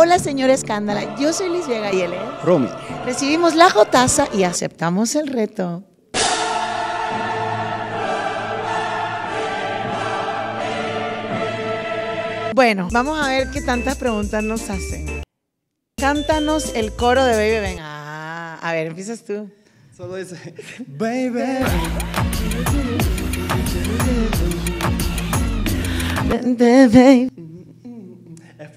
Hola, señora Escándala. Yo soy Liz Vega y él es. Romy. Recibimos la jotaza y aceptamos el reto. Bueno, vamos a ver qué tantas preguntas nos hacen. Cántanos el coro de Baby Ben. Ah, a ver, empiezas tú. Solo dice, baby. Es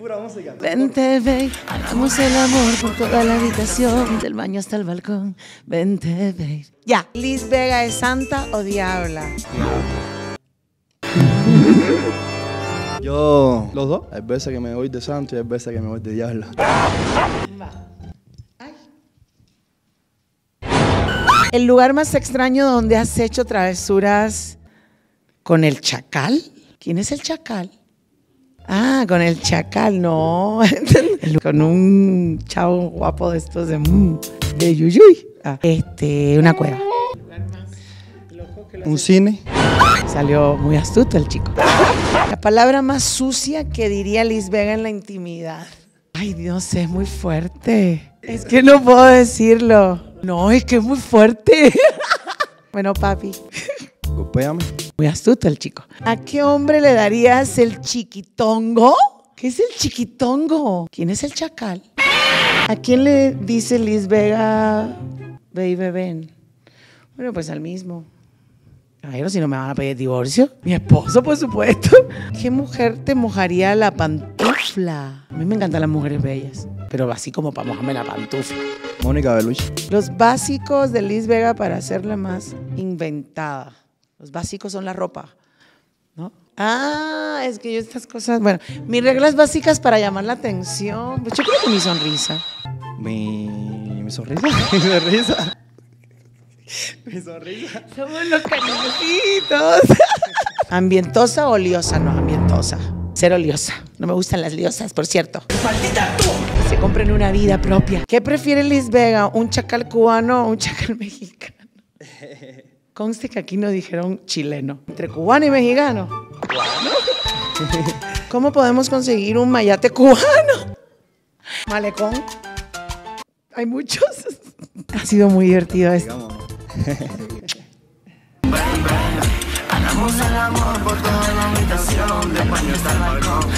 pura música. Vente, babe. Hagamos el amor por toda la habitación, del baño hasta el balcón. Vente, babe. Ya. Liz Vega es santa o diabla. Yo, los dos. Hay veces que me voy de santo y hay veces que me voy de diablo. El lugar más extraño donde has hecho travesuras con el chacal. ¿Quién es el chacal? Ah, con el chacal, no. con un chavo guapo de estos de, mm, de yuyuy. Ah, este, una cueva. Un cine. Salió muy astuto el chico. La palabra más sucia que diría Liz Vega en la intimidad. Ay, Dios, es muy fuerte. Es que no puedo decirlo. No, es que es muy fuerte. bueno, papi. Golpéame. Muy astuto el chico. ¿A qué hombre le darías el chiquitongo? ¿Qué es el chiquitongo? ¿Quién es el chacal? ¿A quién le dice Liz Vega, baby, ven? Bueno, pues al mismo. Caballero, si no me van a pedir divorcio. Mi esposo, por supuesto. ¿Qué mujer te mojaría la pantufla? A mí me encantan las mujeres bellas, pero así como para mojarme la pantufla. Mónica Belushi. Los básicos de Liz Vega para hacerla más inventada. Los básicos son la ropa, ¿no? Ah, es que yo estas cosas, bueno, mis reglas básicas para llamar la atención. Pues yo creo que mi sonrisa. Mi, mi sonrisa. mi sonrisa. mi sonrisa. Somos los cariñositos. ¿Ambientosa o oliosa? No, ambientosa. Ser oliosa. No me gustan las liosas, por cierto. ¡Maldita tú! Se compren una vida propia. ¿Qué prefiere Liz Vega? ¿Un chacal cubano o un chacal mexicano? Conste que aquí no dijeron chileno. Entre cubano y mexicano. ¿Cómo podemos conseguir un mayate cubano? Malecón. Hay muchos. Ha sido muy divertido esto. Hagamos el amor por toda la habitación, del baño hasta el balcón.